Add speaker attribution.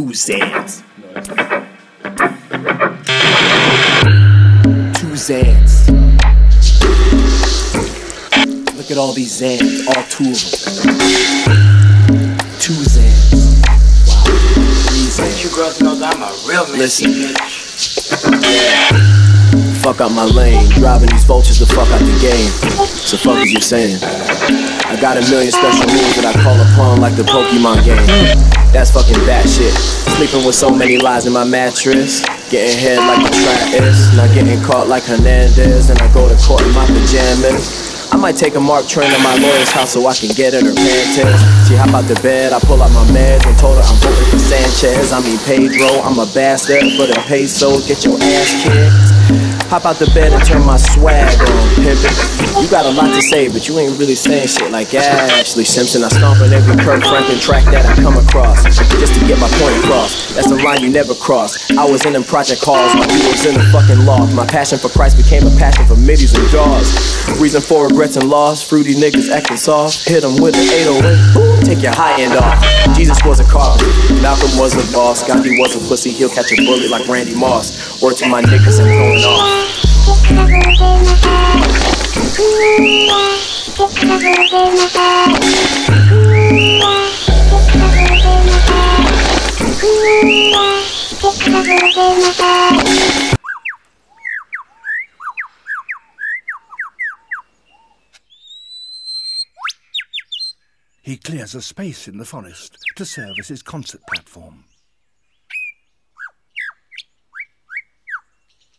Speaker 1: two Zans. Two Zans. Look at all these Zans, all two of them. Two Zans. Wow. Three Zans.
Speaker 2: You girls know that I'm a real messy
Speaker 1: Listen.
Speaker 2: bitch.
Speaker 1: Fuck out my lane, driving these vultures the fuck out the game. So fuck is you saying? I got a million special moves that I call upon like the Pokemon game. That's fucking bad shit. Sleeping with so many lies in my mattress. Getting hit like the trap is. Not getting caught like Hernandez. And I go to court in my pajamas. I might take a Mark train to my lawyer's house so I can get in her panties. She hop out the bed, I pull out my meds and told her I'm voting for Sanchez. I mean Pedro, I'm a bastard, but in pesos, get your ass kicked. Hop out the bed and turn my swag on, pimpin'. You got a lot to say, but you ain't really saying shit like Ashlee Simpson. I stomp on every Kirk Franklin track that I come across, just to get my point across. That's the line you never cross. I was in them project halls, my you was in the fucking loft. My passion for Christ became a passion for middies and jaws. Reason for regrets and loss, fruity niggas acting soft. Hit 'em with an 808, Ooh, take your high end off. Jesus was a carpenter, Malcolm was a boss, Gandhi was a pussy, he'll catch a bullet like Randy Moss. Word to my niggas and going off.
Speaker 3: Ah, He clears a space in the forest to serve as his concert platform.